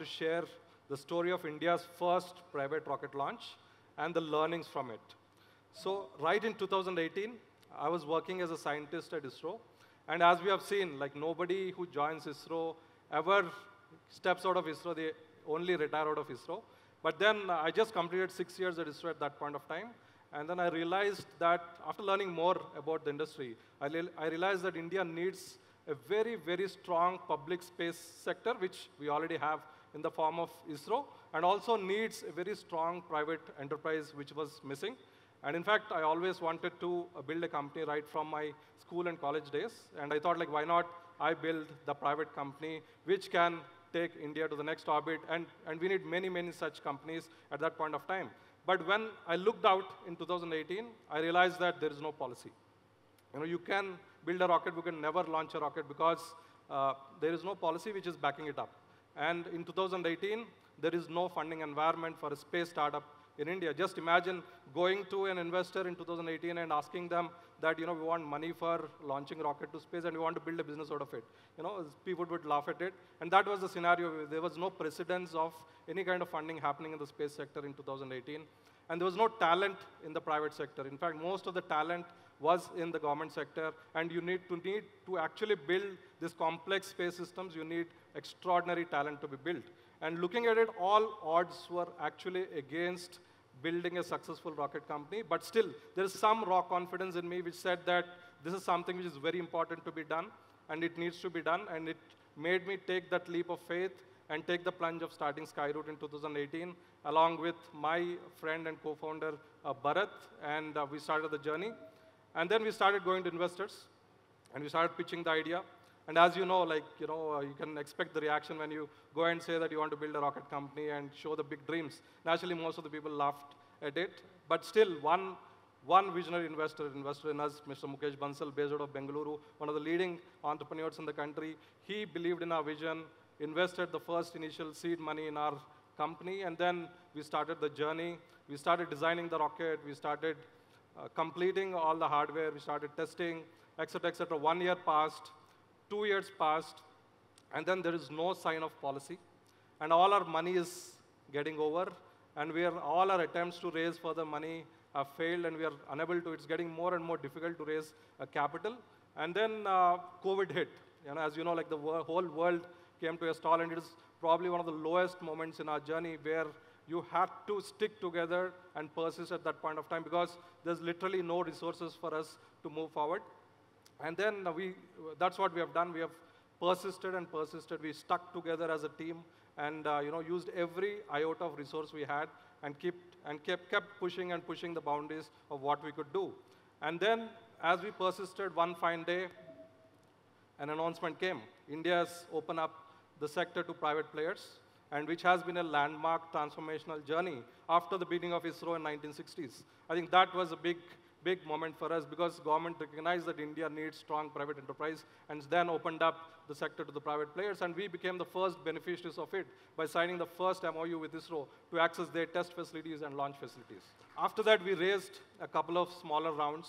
To share the story of India's first private rocket launch and the learnings from it. So, right in 2018, I was working as a scientist at ISRO. And as we have seen, like nobody who joins ISRO ever steps out of ISRO, they only retire out of ISRO. But then uh, I just completed six years at ISRO at that point of time. And then I realized that after learning more about the industry, I, I realized that India needs a very, very strong public space sector, which we already have in the form of ISRO, and also needs a very strong private enterprise, which was missing. And in fact, I always wanted to uh, build a company right from my school and college days. And I thought, like, why not I build the private company which can take India to the next orbit? And, and we need many, many such companies at that point of time. But when I looked out in 2018, I realized that there is no policy. You know, you can build a rocket, you can never launch a rocket because uh, there is no policy which is backing it up. And in 2018, there is no funding environment for a space startup in India. Just imagine going to an investor in 2018 and asking them that, you know, we want money for launching rocket to space and we want to build a business out of it. You know, people would laugh at it. And that was the scenario. There was no precedence of any kind of funding happening in the space sector in 2018. And there was no talent in the private sector. In fact, most of the talent was in the government sector. And you need to need to actually build these complex space systems, you need extraordinary talent to be built. And looking at it, all odds were actually against building a successful rocket company. But still, there is some raw confidence in me which said that this is something which is very important to be done, and it needs to be done. And it made me take that leap of faith and take the plunge of starting Skyroot in 2018, along with my friend and co-founder, uh, Bharat, and uh, we started the journey. And then we started going to investors, and we started pitching the idea. And as you know, like, you know, uh, you can expect the reaction when you go and say that you want to build a rocket company and show the big dreams. Naturally, most of the people laughed at it. But still, one, one visionary investor invested in us, Mr. Mukesh Bansal, based out of Bengaluru, one of the leading entrepreneurs in the country. He believed in our vision, invested the first initial seed money in our company, and then we started the journey. We started designing the rocket. We started completing all the hardware. We started testing, etc., etc. One year passed two years passed, and then there is no sign of policy. And all our money is getting over, and we are, all our attempts to raise further money have failed, and we are unable to. It's getting more and more difficult to raise a capital. And then uh, COVID hit. You know, as you know, like the whole world came to a stall, and it is probably one of the lowest moments in our journey where you had to stick together and persist at that point of time because there's literally no resources for us to move forward. And then we, that's what we have done. We have persisted and persisted. We stuck together as a team and uh, you know, used every iota of resource we had and, kept, and kept, kept pushing and pushing the boundaries of what we could do. And then, as we persisted, one fine day, an announcement came. India has opened up the sector to private players, and which has been a landmark transformational journey after the beginning of ISRO in 1960s. I think that was a big big moment for us because government recognized that India needs strong private enterprise and then opened up the sector to the private players. And we became the first beneficiaries of it by signing the first MOU with ISRO to access their test facilities and launch facilities. After that, we raised a couple of smaller rounds.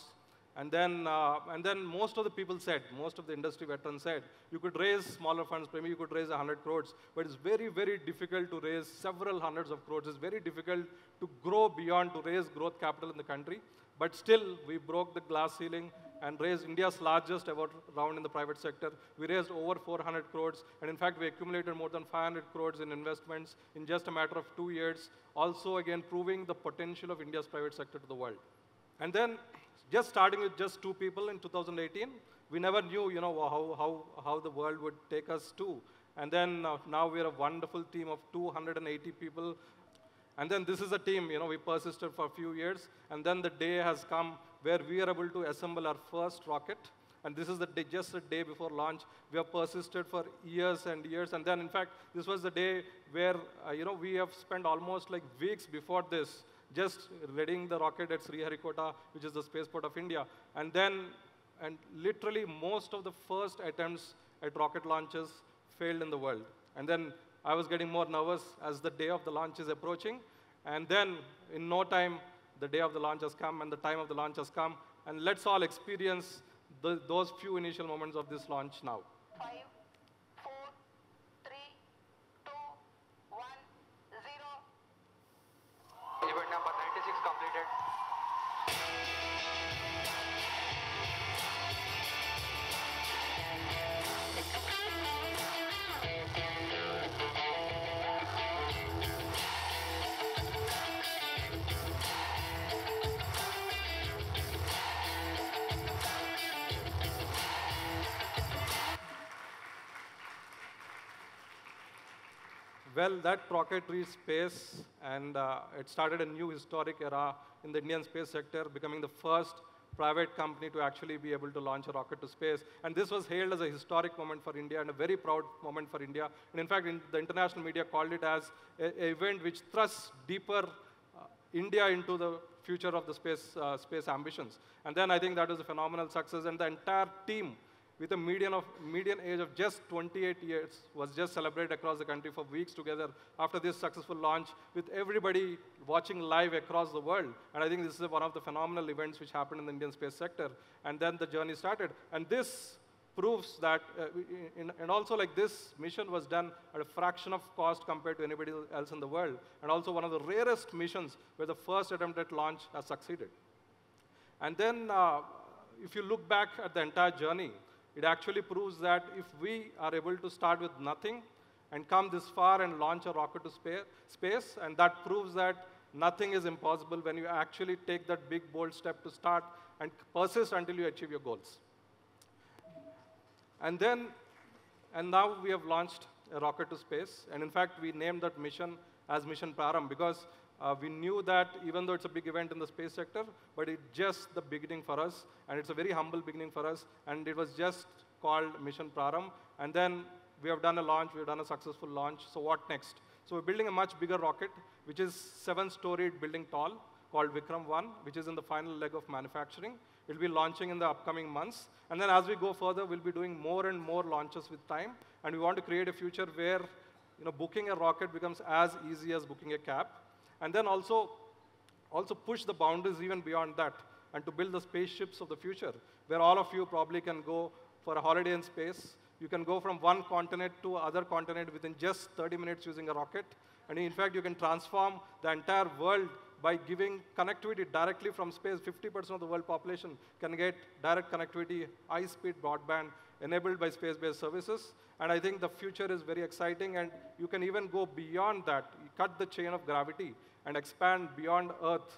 And then, uh, and then most of the people said, most of the industry veterans said, you could raise smaller funds, maybe you could raise 100 crores, but it's very, very difficult to raise several hundreds of crores. It's very difficult to grow beyond, to raise growth capital in the country. But still, we broke the glass ceiling and raised India's largest ever round in the private sector. We raised over 400 crores, and in fact, we accumulated more than 500 crores in investments in just a matter of two years, also again proving the potential of India's private sector to the world. And then, just starting with just two people in 2018, we never knew, you know, how, how, how the world would take us to. And then uh, now we're a wonderful team of 280 people and then this is a team, you know, we persisted for a few years, and then the day has come where we are able to assemble our first rocket. And this is the day, just the day before launch. We have persisted for years and years. And then, in fact, this was the day where, uh, you know, we have spent almost like weeks before this just readying the rocket at Sriharikota, which is the spaceport of India. And then, and literally most of the first attempts at rocket launches failed in the world. And then I was getting more nervous as the day of the launch is approaching. And then, in no time, the day of the launch has come and the time of the launch has come. And let's all experience the, those few initial moments of this launch now. Five, Well, that rocket reached space, and uh, it started a new historic era in the Indian space sector, becoming the first private company to actually be able to launch a rocket to space. And this was hailed as a historic moment for India and a very proud moment for India. And in fact, in the international media called it as an event which thrusts deeper uh, India into the future of the space, uh, space ambitions. And then I think that was a phenomenal success, and the entire team with a median, of, median age of just 28 years, was just celebrated across the country for weeks together after this successful launch with everybody watching live across the world. And I think this is one of the phenomenal events which happened in the Indian space sector. And then the journey started. And this proves that, uh, in, and also like this mission was done at a fraction of cost compared to anybody else in the world. And also one of the rarest missions where the first attempt at launch has succeeded. And then, uh, if you look back at the entire journey, it actually proves that if we are able to start with nothing and come this far and launch a rocket to space, and that proves that nothing is impossible when you actually take that big, bold step to start and persist until you achieve your goals. And then, and now we have launched a rocket to space. And in fact, we named that mission as Mission Prarambh because uh, we knew that even though it's a big event in the space sector, but it's just the beginning for us, and it's a very humble beginning for us, and it was just called Mission Prarambh. And then we have done a launch, we've done a successful launch, so what next? So we're building a much bigger rocket, which is seven-storied building tall, called Vikram 1, which is in the final leg of manufacturing. It'll be launching in the upcoming months. And then as we go further, we'll be doing more and more launches with time. And we want to create a future where you know, booking a rocket becomes as easy as booking a cab. And then also, also push the boundaries even beyond that and to build the spaceships of the future, where all of you probably can go for a holiday in space. You can go from one continent to other continent within just 30 minutes using a rocket. And in fact, you can transform the entire world by giving connectivity directly from space. 50% of the world population can get direct connectivity, high-speed broadband, enabled by space-based services. And I think the future is very exciting, and you can even go beyond that, cut the chain of gravity, and expand beyond Earth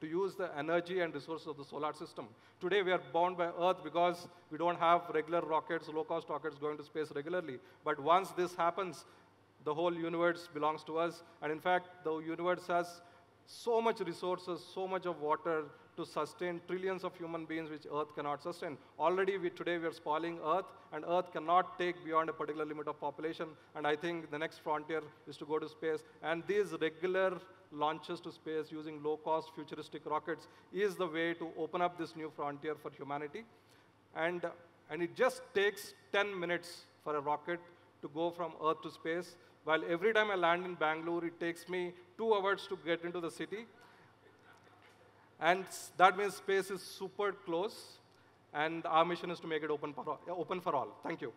to use the energy and resources of the solar system. Today, we are bound by Earth because we don't have regular rockets, low-cost rockets going to space regularly. But once this happens, the whole universe belongs to us. And in fact, the universe has so much resources, so much of water to sustain trillions of human beings which Earth cannot sustain. Already we, today we are spoiling Earth, and Earth cannot take beyond a particular limit of population. And I think the next frontier is to go to space. And these regular launches to space using low-cost futuristic rockets is the way to open up this new frontier for humanity. And, and it just takes 10 minutes for a rocket to go from Earth to space, while every time I land in Bangalore, it takes me two hours to get into the city. And that means space is super close, and our mission is to make it open for all. Open for all. Thank you.